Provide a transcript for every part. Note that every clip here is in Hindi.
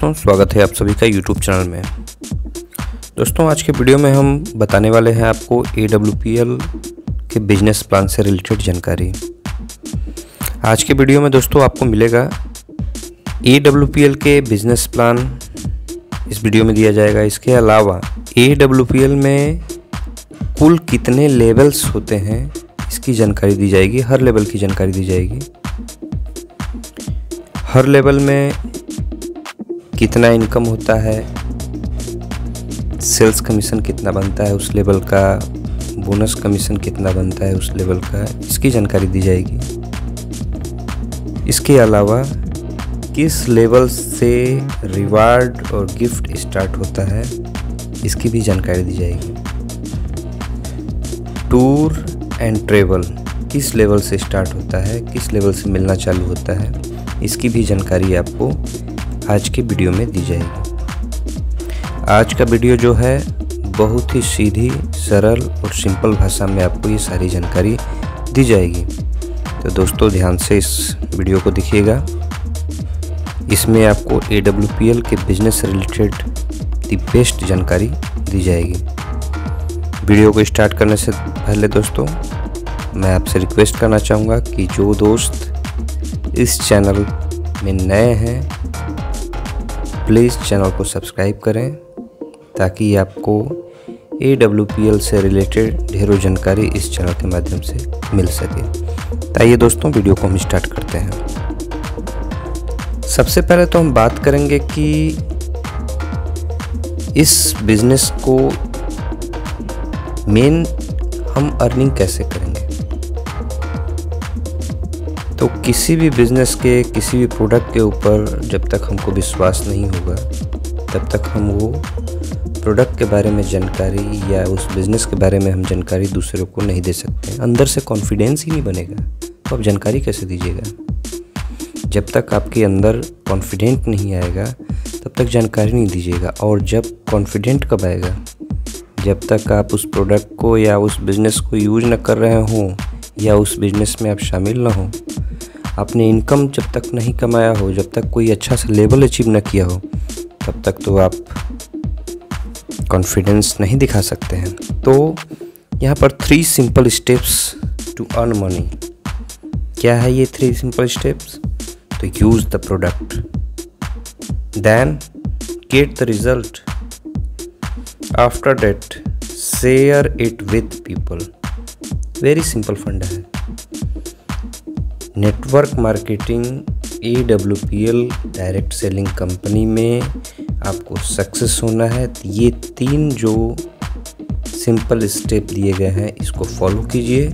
दोस्तों स्वागत है आप सभी का यूट्यूब चैनल में। दोस्तों, आज के वीडियो में हम बताने वाले हैं आपको ए के बिज़नेस प्लान से रिलेटेड जानकारी। आज के वीडियो में दोस्तों आपको मिलेगा AWPL के बिज़नेस प्लान इस वीडियो में दिया जाएगा। इसके अलावा AWPL में कुल कितने लेवल्स होते हैं, इसकी जानकारी दी जाएगी। हर लेवल की जानकारी दी जाएगी। हर लेवल में कितना इनकम होता है सेल्स कमीशन कितना बनता है उस लेवल का बोनस कमीशन कितना बनता है उस लेवल का, इसकी जानकारी दी जाएगी। इसके अलावा, किस लेवल से रिवार्ड और गिफ्ट स्टार्ट होता है, इसकी भी जानकारी दी जाएगी। टूर एंड ट्रेवल किस लेवल से स्टार्ट होता है, किस लेवल से मिलना चालू होता है, इसकी भी जानकारी आपको आज की वीडियो में दी जाएगी। आज का वीडियो जो है, बहुत ही सीधी, सरल और सिंपल भाषा में आपको ये सारी जानकारी दी जाएगी। तो दोस्तों, ध्यान से इस वीडियो को देखिएगा। इसमें आपको एडब्ल्यूपीएल के बिज़नेस रिलेटेड दी बेस्ट जानकारी दी जाएगी। वीडियो को स्टार्ट करने से पहले दोस्तों, मैं आपसे रिक्वेस्ट करना चाहूँगा कि जो दोस्त इस चैनल में नए हैं प्लीज़ चैनल को सब्सक्राइब करें ताकि आपको ए से रिलेटेड ढेरों जानकारी इस चैनल के माध्यम से मिल सके। आइए दोस्तों, वीडियो को हम स्टार्ट करते हैं। सबसे पहले तो हम बात करेंगे कि इस बिज़नेस को मेन हम अर्निंग कैसे करेंगे तो किसी भी बिज़नेस के, किसी भी प्रोडक्ट के ऊपर जब तक हमको विश्वास नहीं होगा, तब तक हम वो प्रोडक्ट के बारे में जानकारी या उस बिज़नेस के बारे में हम जानकारी दूसरों को नहीं दे सकते। अंदर से कॉन्फिडेंस ही नहीं बनेगा। तो आप जानकारी कैसे दीजिएगा? जब तक आपके अंदर कॉन्फिडेंट नहीं आएगा, तब तक जानकारी नहीं दीजिएगा। और जब कॉन्फिडेंट कब आएगा? जब तक आप उस प्रोडक्ट को या उस बिज़नेस को यूज़ न कर रहे हों या उस बिज़नेस में आप शामिल ना हों आपने इनकम जब तक नहीं कमाया हो, जब तक कोई अच्छा सा लेवल अचीव ना किया हो, तब तक तो आप कॉन्फिडेंस नहीं दिखा सकते हैं। तो यहाँ पर three simple steps to earn money क्या है ये थ्री सिंपल स्टेप्स तो use the product then get the result after that share it with people very simple फंडा है। Network marketing A W P L direct selling company में आपको सक्सेस होना है। तो ये तीन जो सिंपल स्टेप दिए गए हैं, इसको फॉलो कीजिए।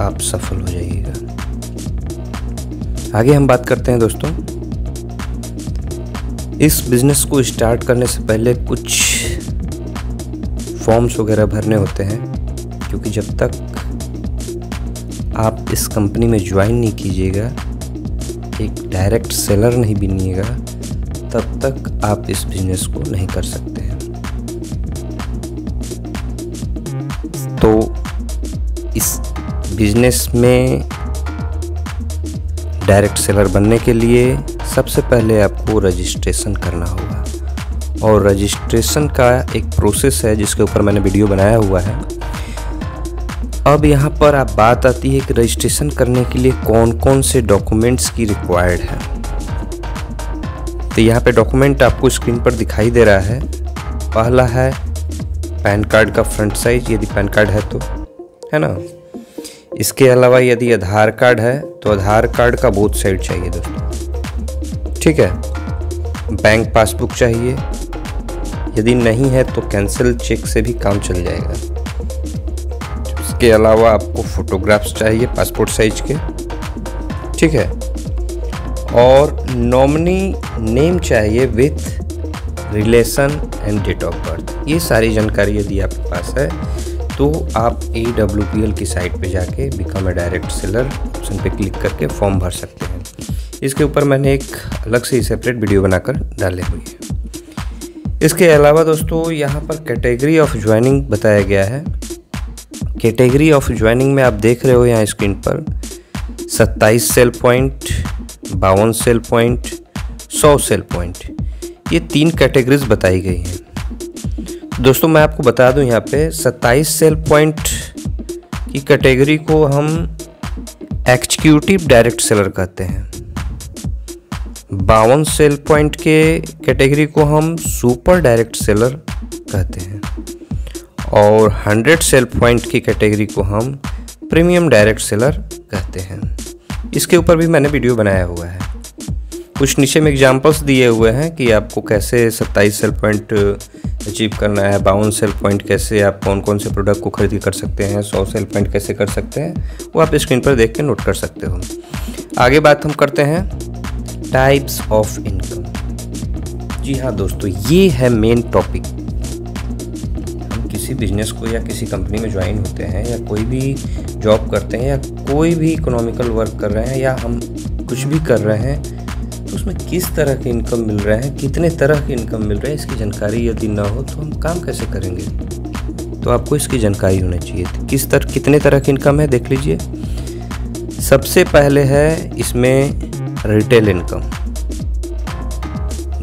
आप सफल हो जाइएगा। आगे हम बात करते हैं दोस्तों। इस बिज़नेस को स्टार्ट करने से पहले कुछ फॉर्म्स वगैरह भरने होते हैं, क्योंकि जब तक आप इस कंपनी में ज्वाइन नहीं कीजिएगा, एक डायरेक्ट सेलर नहीं बनिएगा, तब तक आप इस बिज़नेस को नहीं कर सकते हैं। तो इस बिज़नेस में डायरेक्ट सेलर बनने के लिए सबसे पहले आपको रजिस्ट्रेशन करना होगा। और रजिस्ट्रेशन का एक प्रोसेस है जिसके ऊपर मैंने वीडियो बनाया हुआ है। अब यहाँ पर आप बात आती है कि रजिस्ट्रेशन करने के लिए कौन कौन से डॉक्यूमेंट्स की रिक्वायर्ड है। तो यहाँ पे डॉक्यूमेंट आपको स्क्रीन पर दिखाई दे रहा है। पहला है पैन कार्ड का फ्रंट साइज़ यदि पैन कार्ड है तो है ना? इसके अलावा यदि आधार कार्ड है तो आधार कार्ड का बोथ साइड चाहिए दोस्तों। ठीक है? बैंक पासबुक चाहिए। यदि नहीं है तो कैंसिल चेक से भी काम चल जाएगा। इसके अलावा आपको फोटोग्राफ्स चाहिए पासपोर्ट साइज़ के। ठीक है? और नॉमिनी नेम चाहिए with relation and date of birth ये सारी जानकारी यदि आपके पास है तो आप ए डब्ल्यू पी एल की साइट पे जाके become a direct seller option पे क्लिक करके फॉर्म भर सकते हैं। इसके ऊपर मैंने एक अलग से सेपरेट वीडियो बनाकर डाले हुई है। इसके अलावा दोस्तों, यहाँ पर कैटेगरी ऑफ़ ज्वाइनिंग बताया गया है। कैटेगरी ऑफ़ ज्वाइनिंग में आप देख रहे हो यहाँ स्क्रीन पर। 27 सेल पॉइंट बावन सेल पॉइंट सौ सेल पॉइंट ये तीन कैटेगरीज बताई गई हैं। दोस्तों, मैं आपको बता दूँ यहाँ पे 27 सेल पॉइंट की कैटेगरी को हम एक्जीक्यूटिव डायरेक्ट सेलर कहते हैं। बावन सेल पॉइंट के कैटेगरी को हम सुपर डायरेक्ट सेलर कहते हैं। और 100 सेल पॉइंट की कैटेगरी को हम प्रीमियम डायरेक्ट सेलर कहते हैं। इसके ऊपर भी मैंने वीडियो बनाया हुआ है। कुछ नीचे में एग्जांपल्स दिए हुए हैं कि आपको कैसे 27 सेल पॉइंट अचीव करना है, बावन सेल पॉइंट कैसे आप कौन कौन से प्रोडक्ट को खरीद कर सकते हैं 100 सेल पॉइंट कैसे कर सकते हैं, वो आप स्क्रीन पर देख के नोट कर सकते हो। आगे बात हम करते हैं टाइप्स ऑफ़ इनकम जी हाँ दोस्तों, ये है मेन टॉपिक किसी बिज़नेस को या किसी कंपनी में ज्वाइन होते हैं या कोई भी जॉब करते हैं या कोई भी इकोनॉमिकल वर्क कर रहे हैं या हम कुछ भी कर रहे हैं तो उसमें किस तरह की इनकम मिल रहा है, कितने तरह की इनकम मिल रहा है, इसकी जानकारी यदि ना हो तो हम काम कैसे करेंगे? तो आपको इसकी जानकारी होनी चाहिए किस तरह कितने तरह की इनकम है, देख लीजिए। सबसे पहले है इसमें रिटेल इनकम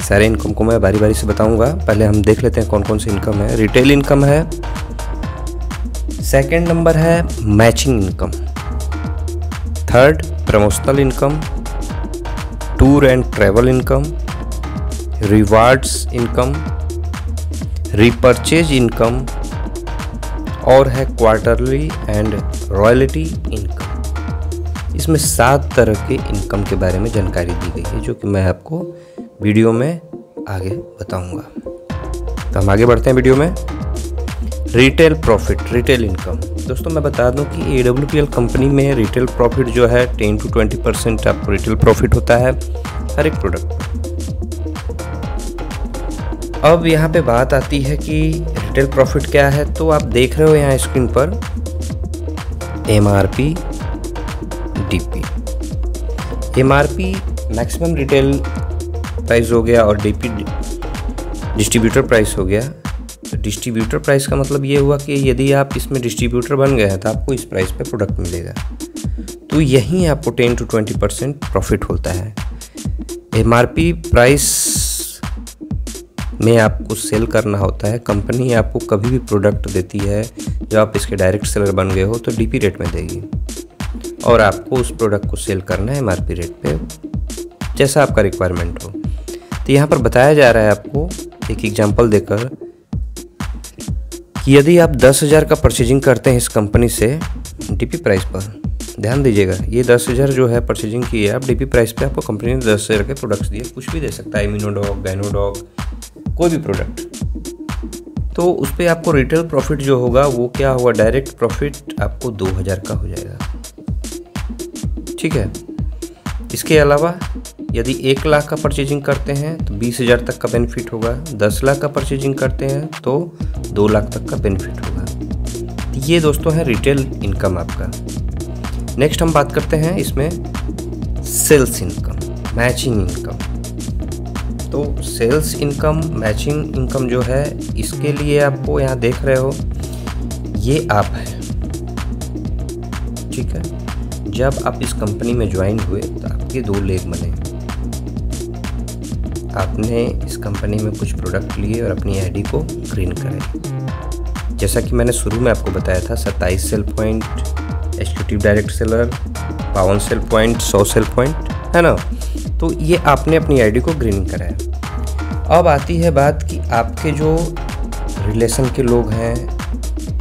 सारे इनकम को मैं बारी बारी से बताऊँगा। पहले हम देख लेते हैं कौन कौन सी इनकम है। रिटेल इनकम है। सेकंड नंबर है matching income. Third, promotional income. Tour and travel income. Rewards income. Repurchase income. और है क्वार्टरली एंड रॉयल्टी इनकम। इसमें सात तरह के इनकम के बारे में जानकारी दी गई है, जो कि मैं आपको वीडियो में आगे बताऊँगा। तो हम आगे बढ़ते हैं वीडियो में। रिटेल प्रॉफिट रिटेल इनकम दोस्तों, मैं बता दूँ कि ए कंपनी में रिटेल प्रॉफिट जो है 10 टू 20 परसेंट आपको रिटेल प्रॉफिट होता है हर एक प्रोडक्ट अब यहाँ पे बात आती है कि रिटेल प्रॉफिट क्या है तो आप देख रहे हो यहाँ स्क्रीन पर M R P D P M R P maximum retail price हो गया और डी पी डिस्ट्रीब्यूटर प्राइस हो गया। तो डिस्ट्रीब्यूटर प्राइस का मतलब ये हुआ कि यदि आप इसमें डिस्ट्रीब्यूटर बन गए हैं तो आपको इस प्राइस पे प्रोडक्ट मिलेगा। तो यहीं आपको ten to twenty percent profit होता है। एमआरपी प्राइस में आपको सेल करना होता है। कंपनी आपको कभी भी प्रोडक्ट देती है, जब आप इसके डायरेक्ट सेलर बन गए हो तो डीपी रेट में देगी। और आपको उस प्रोडक्ट को सेल करना है एमआरपी रेट पे, जैसा आपका रिक्वायरमेंट हो। तो यहाँ पर बताया जा रहा है आपको, एक एग्जांपल देकर, कि यदि आप दस हज़ार का परचेजिंग करते हैं इस कंपनी से डीपी प्राइस पर, ध्यान दीजिएगा, ये दस हज़ार जो है परचेजिंग की है, आप डीपी प्राइस पे आपको कंपनी ने दस हज़ार के प्रोडक्ट्स दिए, कुछ भी दे सकता है इम्यूनोडॉग गाइनोडॉग कोई भी प्रोडक्ट तो उस पर आपको रिटेल प्रॉफिट जो होगा, वो क्या होगा? डायरेक्ट प्रॉफिट आपको दो हज़ार का हो जाएगा। ठीक है? इसके अलावा यदि एक लाख का परचेजिंग करते हैं तो बीस हज़ार तक का बेनिफिट होगा। दस लाख का परचेजिंग करते हैं तो दो लाख तक का बेनिफिट होगा। तो ये दोस्तों है रिटेल इनकम आपका। नेक्स्ट हम बात करते हैं इसमें सेल्स इनकम मैचिंग इनकम तो सेल्स इनकम मैचिंग इनकम जो है, इसके लिए आपको यहाँ देख रहे हो, ये आप है। ठीक है? जब आप इस कंपनी में ज्वाइन हुए तो आपके दो लेग बने। आपने इस कंपनी में कुछ प्रोडक्ट लिए और अपनी आईडी को ग्रीन करें जैसा कि मैंने शुरू में आपको बताया था, सत्ताईस sale point executive direct seller बावन सेल पॉइंट, सौ सेल पॉइंट, है ना? तो ये आपने अपनी आईडी को ग्रीन कराया। अब आती है बात कि आपके जो रिलेशन के लोग हैं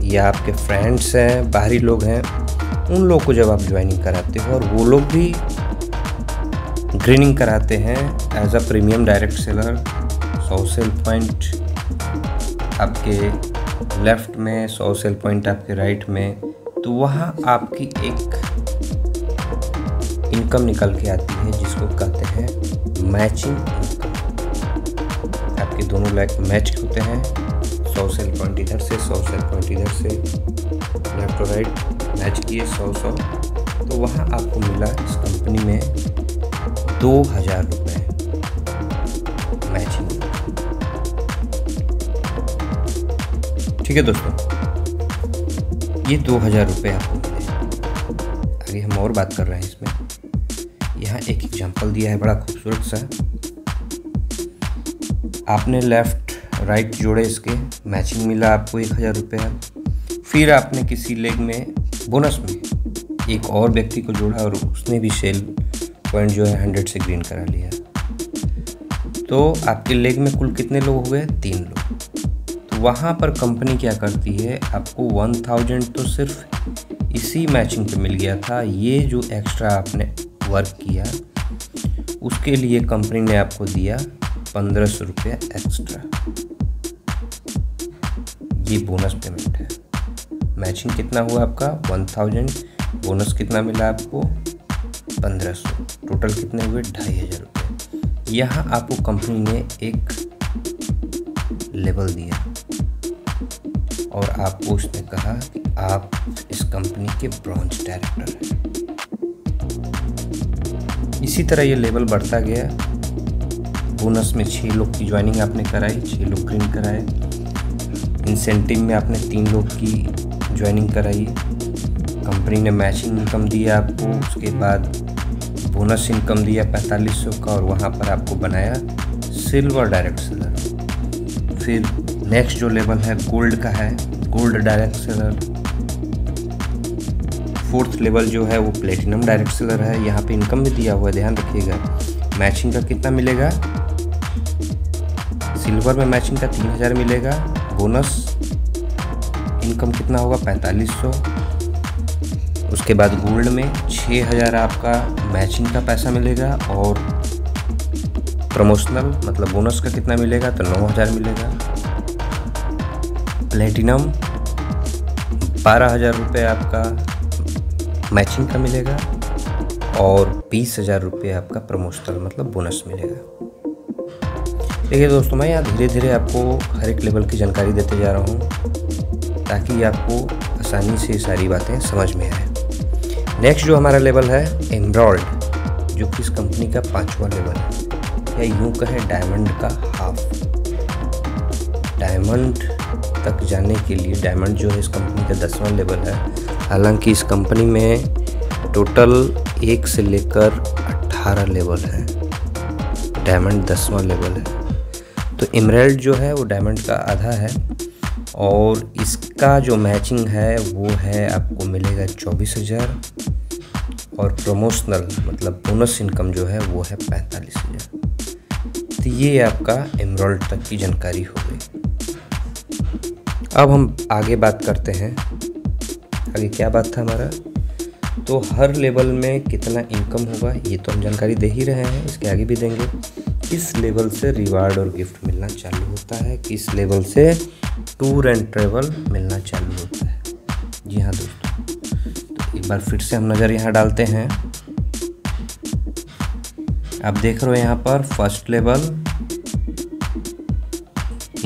या आपके फ्रेंड्स हैं, बाहरी लोग हैं, उन लोग को जब आप ज्वाइनिंग कराते हो और वो लोग भी ग्रीनिंग कराते हैं as a premium direct seller सौ सेल पॉइंट आपके लेफ़्ट में, सौ सेल पॉइंट आपके राइट में तो वहाँ आपकी एक इनकम निकल के आती है, जिसको कहते हैं मैचिंग इनकम आपके दोनों लाइक मैच होते हैं, सौ सेल पॉइंट इधर से, सौ सेल पॉइंट इधर से लेफ़्ट और राइट मैच किए सौ सौ तो वहाँ आपको मिला इस कंपनी में दो हज़ार रुपये मैचिंग। ठीक है दोस्तों, ये दो हज़ार रुपये आपको मिले। आगे हम और बात कर रहे हैं इसमें। यहाँ एक एग्जांपल दिया है, बड़ा खूबसूरत सा। आपने लेफ़्ट राइट जोड़े इसके मैचिंग मिला आपको एक हज़ार रुपया फिर आपने किसी लेग में बोनस में एक और व्यक्ति को जोड़ा और उसने भी सेल पॉइंट जो है हंड्रेड से ग्रीन करा लिया। तो आपके लेग में कुल कितने लोग हो गए तीन लोग। तो वहाँ पर कंपनी क्या करती है? आपको वन थाउज़ेंड तो सिर्फ़ इसी मैचिंग पे मिल गया था। ये जो एक्स्ट्रा आपने वर्क किया, उसके लिए कंपनी ने आपको दिया पंद्रह सौ रुपया एक्स्ट्रा ये बोनस पेमेंट है। मैचिंग कितना हुआ आपका? वन थाउज़ेंड बोनस कितना मिला आपको? पंद्रह सौ। टोटल कितने हुए? ढाई हज़ार रुपये यहाँ आपको कंपनी ने एक लेवल दिया। और आपको उसने कहा कि आप इस कंपनी के ब्रांच डायरेक्टर हैं। इसी तरह ये लेवल बढ़ता गया। बोनस में छः लोग की ज्वाइनिंग आपने कराई छः लोग ग्रीन कराए। इंसेंटिव में आपने तीन लोग की ज्वाइनिंग कराई। कंपनी ने मैचिंग इनकम दिया आपको, उसके बाद बोनस इनकम दिया पैंतालीस सौ का और वहाँ पर आपको बनाया सिल्वर डायरेक्ट सेलर फिर नेक्स्ट जो लेवल है गोल्ड का है gold direct seller fourth level जो है, वो प्लेटिनम डायरेक्ट सेलर है। यहाँ पे इनकम भी दिया हुआ है, ध्यान रखिएगा। मैचिंग का कितना मिलेगा? सिल्वर में मैचिंग का तीन हज़ार मिलेगा। बोनस इनकम कितना होगा? पैंतालीस सौ। उसके बाद गोल्ड में छः हज़ार आपका मैचिंग का पैसा मिलेगा और प्रमोशनल मतलब बोनस का कितना मिलेगा? तो नौ हज़ार मिलेगा। प्लेटिनम बारह हज़ार रुपये आपका मैचिंग का मिलेगा और बीस हज़ार रुपये आपका प्रमोशनल मतलब बोनस मिलेगा। देखिए दोस्तों, मैं यहाँ धीरे धीरे आपको हर एक लेवल की जानकारी देते जा रहा हूँ ताकि आपको आसानी से सारी बातें समझ में आए। नेक्स्ट जो हमारा लेवल है एम्ब्रॉयड जो कि इस कंपनी का पांचवा लेवल है। या यूँ कहें डायमंड का हाफ़ डायमंड तक जाने के लिए डायमंड जो है इस कंपनी का दसवां लेवल है। हालाँकि इस कंपनी में टोटल एक से लेकर अट्ठारह लेवल है। डायमंड दसवां लेवल है। तो इमरल्ड जो है, वो डायमंड का आधा है। और इसका जो मैचिंग है, वो है आपको मिलेगा चौबीस हज़ार और प्रमोशनल मतलब बोनस इनकम जो है, वो है पैंतालीस हज़ार। तो ये आपका एमरल्ड तक की जानकारी हो गई। अब हम आगे बात करते हैं। आगे क्या बात था हमारा? तो हर लेवल में कितना इनकम होगा, ये तो हम जानकारी दे ही रहे हैं, इसके आगे भी देंगे। किस लेवल से रिवार्ड और गिफ्ट मिलना चालू होता है, किस लेवल से टूर एंड ट्रेवल मिलना चालू होता है। जी हाँ दोस्तों। तो एक बार फिर से हम नज़र यहाँ डालते हैं। आप देख रहे हो यहाँ पर फ़र्स्ट लेवल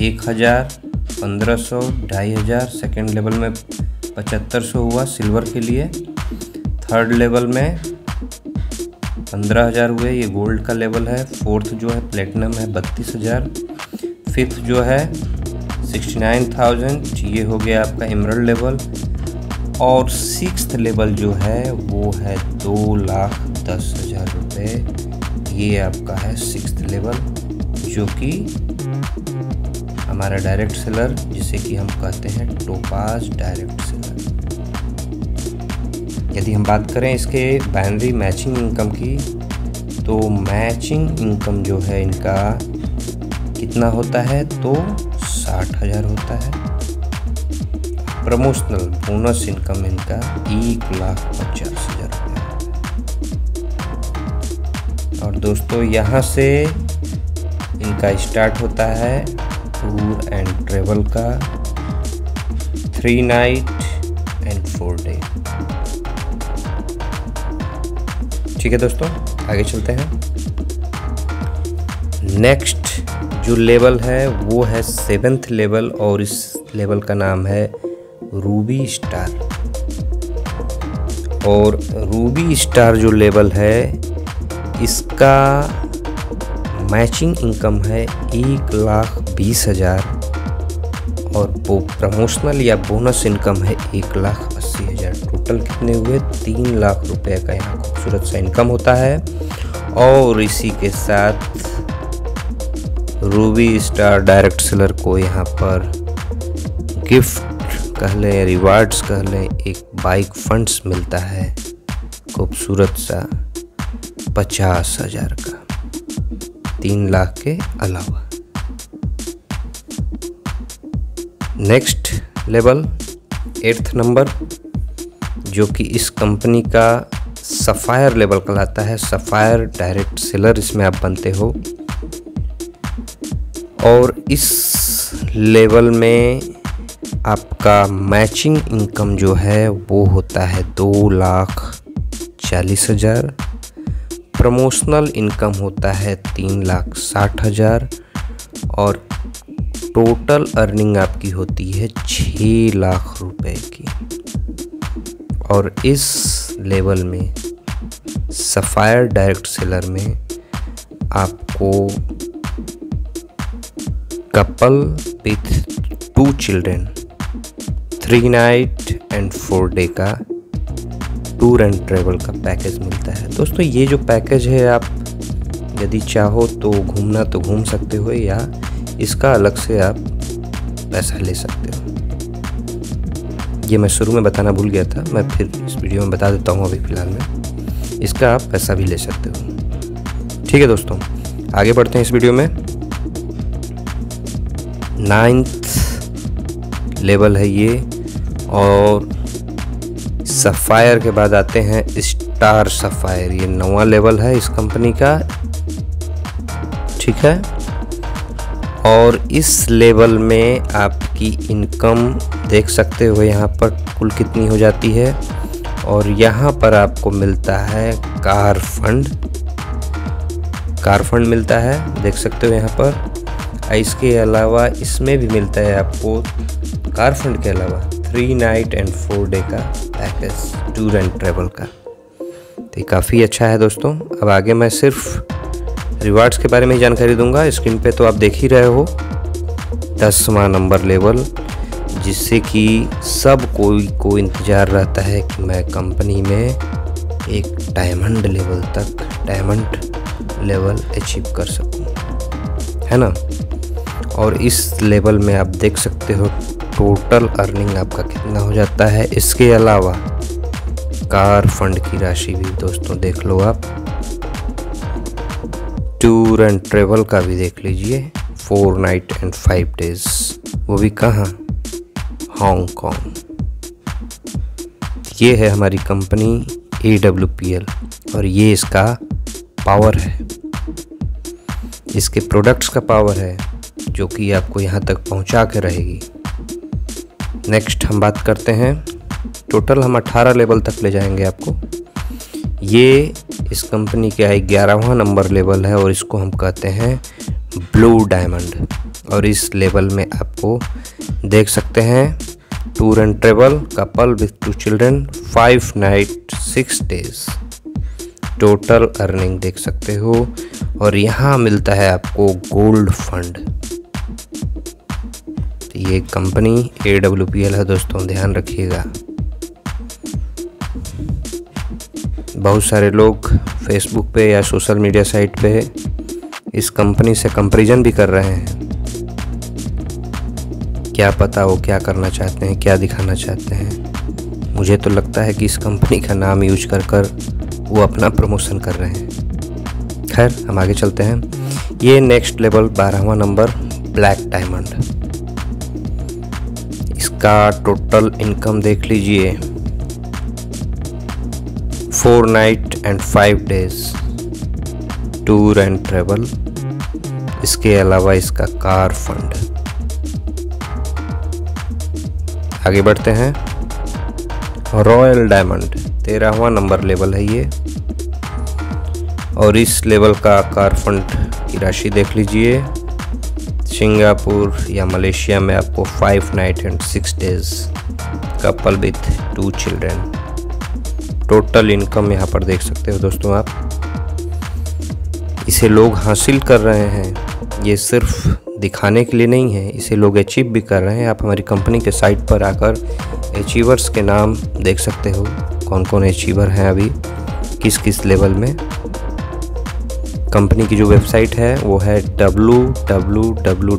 एक हज़ार पंद्रह सौ, ढाई हज़ार, सेकेंड लेवल में पचहत्तर सौ हुआ सिल्वर के लिए। थर्ड लेवल में पंद्रह हज़ार हुए, ये गोल्ड का लेवल है। फोर्थ जो है प्लेटिनम है बत्तीस हज़ार। फिफ्थ जो है सिक्सटी नाइन थाउज़ेंड, ये हो गया आपका इमरल लेवल और सिक्स लेवल जो है, वो है दो लाख दस हज़ार रुपये ये आपका है सिक्स लेवल जो कि हमारा डायरेक्ट सेलर जिसे कि हम कहते हैं टोपाज डायरेक्ट सेलर यदि हम बात करें इसके बाइनरी मैचिंग इनकम की तो मैचिंग इनकम जो है इनका कितना होता है? तो साठ हज़ार होता है। प्रमोशनल बोनस इनकम इनका एक लाख पचास हज़ार रुपये और दोस्तों, यहाँ से इनका स्टार्ट होता है टूर एंड ट्रेवल का। Three night and four day. ठीक है दोस्तों, आगे चलते हैं। नेक्स्ट जो लेवल है, वो है सेवेंथ लेवल और इस लेवल का नाम है रूबी स्टार। और रूबी स्टार जो लेवल है, इसका मैचिंग इनकम है एक लाख बीस हज़ार और वो प्रमोशनल या बोनस इनकम है एक लाख अस्सी हज़ार। टोटल कितने हुए? तीन लाख रुपए का यहाँ खूबसूरत सा इनकम होता है। और इसी के साथ रूबी स्टार डायरेक्ट सेलर को यहाँ पर गिफ्ट कह लें रिवार्ड्स कह लें, एक बाइक फंड्स मिलता है। खूबसूरत सा पचास हज़ार का। तीन लाख के अलावा। नेक्स्ट लेवल एट्थ नंबर जो कि इस कंपनी का सफ़ायर लेवल कहलाता है। सफ़ायर डायरेक्ट सेलर इसमें आप बनते हो। और इस लेवल में आपका मैचिंग इनकम जो है वो होता है दो लाख चालीस हज़ार। प्रमोशनल इनकम होता है तीन लाख साठ हज़ार और टोटल अर्निंग आपकी होती है छः लाख रुपए की। और इस लेवल में सफ़ायर डायरेक्ट सेलर में आपको couple with two children three night and four day का टूर एंड ट्रेवल का पैकेज मिलता है। दोस्तों, ये जो पैकेज है आप यदि चाहो तो घूमना तो घूम सकते हो या इसका अलग से आप पैसा ले सकते हो। ये मैं शुरू में बताना भूल गया था, मैं फिर इस वीडियो में बता देता हूँ अभी फ़िलहाल में। इसका आप पैसा भी ले सकते हो। ठीक है दोस्तों, आगे बढ़ते हैं इस वीडियो में। नाइन्थ लेवल है ये, और सफ़ायर के बाद आते हैं स्टार सफ़ायर। ये नवा लेवल है इस कंपनी का, ठीक है? और इस लेवल में आपकी इनकम देख सकते हो, यहाँ पर कुल कितनी हो जाती है। और यहाँ पर आपको मिलता है कार फंड। कार फंड मिलता है, देख सकते हो यहाँ पर। इसके अलावा इसमें भी मिलता है आपको कार फंड के अलावा three night and four day का पैकेज टूर एंड ट्रेवल का। तो काफ़ी अच्छा है दोस्तों। अब आगे मैं सिर्फ़ रिवार्ड्स के बारे में जानकारी दूँगा। स्क्रीन पे तो आप देख ही रहे हो। दसवा नंबर लेवल जिससे कि सब कोई को इंतज़ार रहता है कि मैं कंपनी में एक डायमंड लेवल तक डायमंड लेवल अचीव कर सकूँ। है ना? और इस लेवल में आप देख सकते हो टोटल अर्निंग आपका कितना हो जाता है। इसके अलावा कार फंड की राशि भी दोस्तों देख लो आप। टूर एंड ट्रेवल का भी देख लीजिए। Four night and five days. वो भी कहाँ? हांगकॉन्ग ये है हमारी company A W P L और ये इसका पावर है। इसके प्रोडक्ट्स का पावर है। जो कि आपको यहाँ तक पहुँचा के रहेगी। नेक्स्ट हम बात करते हैं। टोटल हम 18 लेवल तक ले जाएँगे आपको। ये इस कंपनी का ग्यारहवा नंबर लेवल है और इसको हम कहते हैं ब्लू डायमंड और इस लेवल में आपको देख सकते हैं tour and travel couple with two children five night six days total earning देख सकते हो। और यहाँ मिलता है आपको गोल्ड फंड ये company A W P L है दोस्तों, ध्यान रखिएगा। बहुत सारे लोग फेसबुक पे या सोशल मीडिया साइट पे इस कंपनी से कंपेरिजन भी कर रहे हैं। क्या पता वो क्या करना चाहते हैं, क्या दिखाना चाहते हैं। मुझे तो लगता है कि इस कंपनी का नाम यूज़ कर कर वो अपना प्रमोशन कर रहे हैं। खैर, हम आगे चलते हैं। ये नेक्स्ट लेवल बारहवा नंबर ब्लैक डायमंड इसका टोटल इनकम देख लीजिए। Four night and five days tour and travel इसके अलावा इसका कार फंड आगे बढ़ते हैं। रॉयल डायमंड तेरहवा नंबर लेवल है ये। और इस लेवल का कार फंड की राशि देख लीजिए। सिंगापुर या मलेशिया में आपको five night and six days couple with two children total income यहाँ पर देख सकते हो दोस्तों आप। इसे लोग हासिल कर रहे हैं। ये सिर्फ़ दिखाने के लिए नहीं है, इसे लोग अचीव भी कर रहे हैं। आप हमारी कंपनी के साइट पर आकर अचीवर्स के नाम देख सकते हो। कौन कौन अचीवर हैं अभी? किस किस लेवल में? कंपनी की जो वेबसाइट है, वो है डब्लू डब्लू डब्लू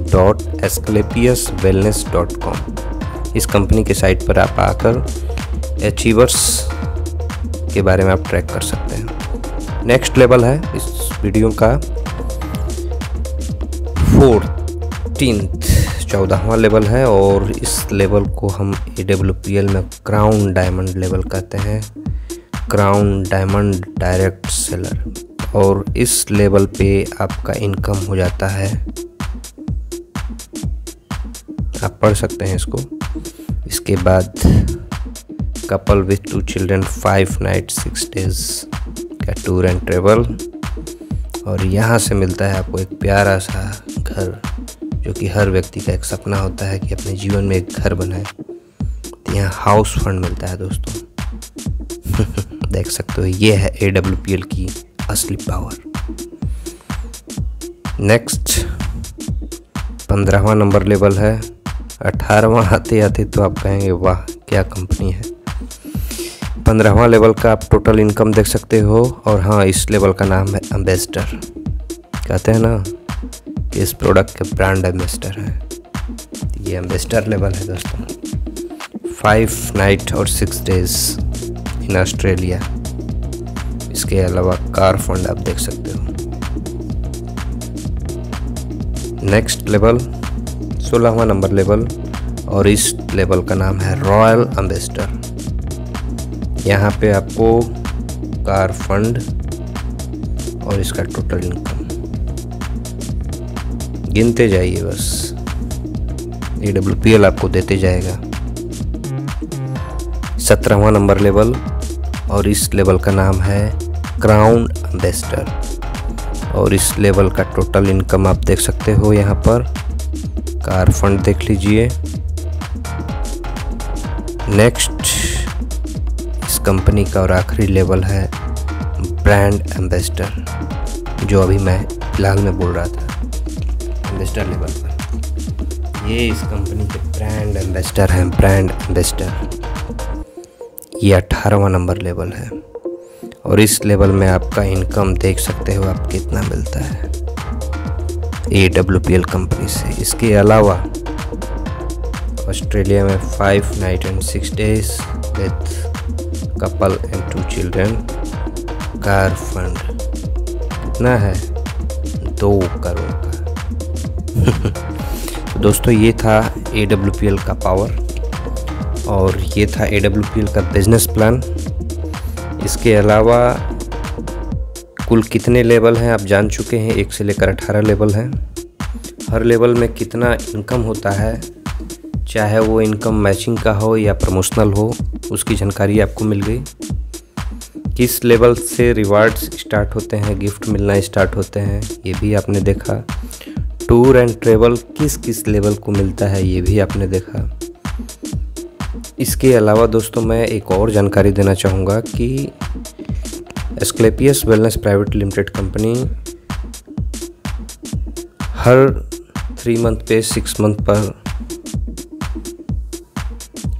कॉम इस कंपनी के साइट पर आप आकर अचीवर्स के बारे में आप ट्रैक कर सकते हैं। नेक्स्ट लेवल है इस वीडियो का। फोर्टीनथ चौदहवा लेवल है और इस लेवल को हम ए डब्ल्यू पी एल में क्राउन डायमंड लेवल कहते हैं। क्राउन डायमंड डायरेक्ट सेलर और इस लेवल पे आपका इनकम हो जाता है। आप पढ़ सकते हैं इसको। इसके बाद couple with two children five night six days का टूर एंड ट्रेवल और यहाँ से मिलता है आपको एक प्यारा सा घर, जो कि हर व्यक्ति का एक सपना होता है कि अपने जीवन में एक घर बनाए। तो यहाँ हाउस फंड मिलता है दोस्तों। देख सकते हो, ये है ए की असली पावर नेक्स्ट पंद्रहवा नंबर लेवल है। अठारहवा आते आते तो आप कहेंगे, वाह, क्या कंपनी है? पंद्रहवा लेवल का आप टोटल इनकम देख सकते हो, और हाँ इस लेवल का नाम है एम्बेसडर कहते हैं ना कि इस प्रोडक्ट के ब्रांड एम्बेसडर है। ये एम्बेसडर लेवल है दोस्तों। फाइव नाइट और सिक्स डेज़ इन ऑस्ट्रेलिया इसके अलावा कार फंड आप देख सकते हो। नेक्स्ट लेवल सोलहवा नंबर लेवल और इस लेवल का नाम है रॉयल एम्बेसडर यहाँ पे आपको कार फंड और इसका टोटल इनकम गिनते जाइए बस। ए डब्ल्यू पी एल आपको देते जाएगा। सत्रहवा नंबर लेवल और इस लेवल का नाम है क्राउन एम्बेसडर और इस लेवल का टोटल इनकम आप देख सकते हो यहाँ पर। कार फंड देख लीजिए। नेक्स्ट इस कंपनी का और आखिरी लेवल है ब्रांड एम्बेसडर जो अभी मैं फ़िलहाल में बोल रहा था। एम्बेसडर लेवल पर। ये इस कंपनी के ब्रांड एम्बेसडर हैं ब्रांड एम्बेसडर ये अठारहवा नंबर लेवल है। और इस लेवल में आपका इनकम देख सकते हो आप कितना मिलता है। A W P L company से। इसके अलावा ऑस्ट्रेलिया में five night and six days with couple and two children car fund कितना है? दो करोड़ का। तो दोस्तों, ये था ए डब्ल्यू पी एल का पावर और ये था एल का बिज़नेस प्लान इसके अलावा कुल कितने लेवल हैं आप जान चुके हैं, एक से लेकर अठारह लेवल हैं। हर लेवल में कितना इनकम होता है, चाहे वो इनकम मैचिंग का हो या प्रमोशनल हो, उसकी जानकारी आपको मिल गई। किस लेवल से रिवार्ड्स स्टार्ट होते हैं गिफ्ट मिलना स्टार्ट होते हैं, ये भी आपने देखा। टूर एंड ट्रेवल किस किस लेवल को मिलता है, ये भी आपने देखा। इसके अलावा दोस्तों मैं एक और जानकारी देना चाहूँगा कि Asclepius wellness private limited company हर थ्री मंथ पे सिक्स मंथ पर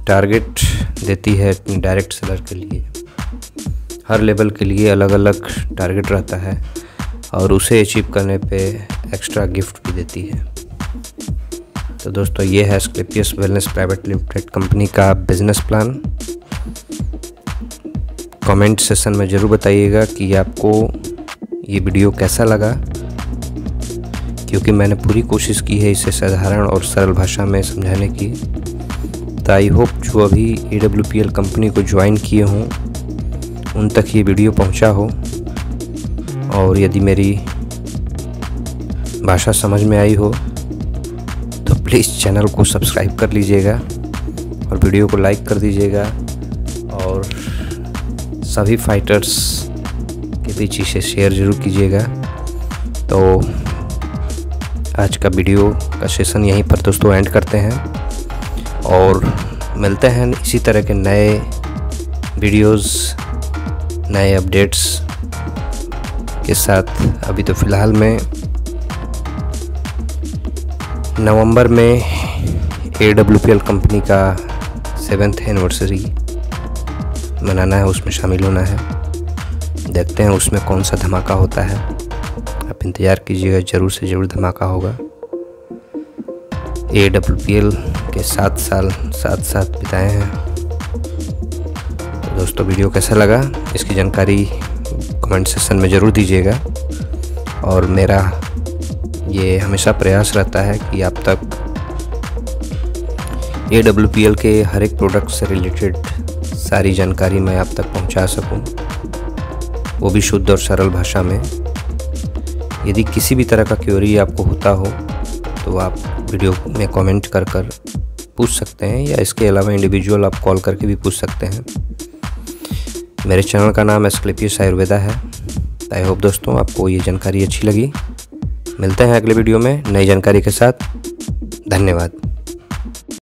टारगेट देती है अपनी डायरेक्ट सेलर के लिए। हर लेवल के लिए अलग अलग टारगेट रहता है और उसे अचीव करने पे एक्स्ट्रा गिफ्ट भी देती है। तो दोस्तों, ये है Asclepius wellness private limited company का बिज़नेस प्लान कमेंट सेशन में ज़रूर बताइएगा कि आपको ये वीडियो कैसा लगा, क्योंकि मैंने पूरी कोशिश की है इसे साधारण और सरल भाषा में समझाने की। तो आई होप जो अभी A W P L company को ज्वाइन किए हों, उन तक ये वीडियो पहुँचा हो। और यदि मेरी भाषा समझ में आई हो प्लीज़ चैनल को सब्सक्राइब कर लीजिएगा और वीडियो को लाइक कर दीजिएगा और सभी फाइटर्स के बीच इसे शेयर ज़रूर कीजिएगा। तो आज का वीडियो का सेशन यहीं पर दोस्तों एंड करते हैं और मिलते हैं इसी तरह के नए वीडियोस नए अपडेट्स के साथ। अभी तो फ़िलहाल में नवंबर में A W P L company का सेवेंथ एनिवर्सरी मनाना है, उसमें शामिल होना है। देखते हैं उसमें कौन सा धमाका होता है। आप इंतज़ार कीजिएगा, ज़रूर से ज़रूर धमाका होगा। ए डब्ल्यू पी एल के सात साल साथ साथ बिताए हैं। तो दोस्तों, वीडियो कैसा लगा? इसकी जानकारी कमेंट सेक्शन में ज़रूर दीजिएगा। और मेरा ये हमेशा प्रयास रहता है कि आप तक ए डब्ल्यू पी एल के हर एक प्रोडक्ट से रिलेटेड सारी जानकारी मैं आप तक पहुँचा सकूँ। वो भी शुद्ध और सरल भाषा में। यदि किसी भी तरह का क्योरी आपको होता हो तो आप वीडियो में कमेंट कर कर पूछ सकते हैं, या इसके अलावा इंडिविजुअल आप कॉल करके भी पूछ सकते हैं। मेरे चैनल का नाम एस्क्लेपियस आयुर्वेदा है। आई होप दोस्तों आपको ये जानकारी अच्छी लगी। मिलते हैं अगले वीडियो में नई जानकारी के साथ। धन्यवाद।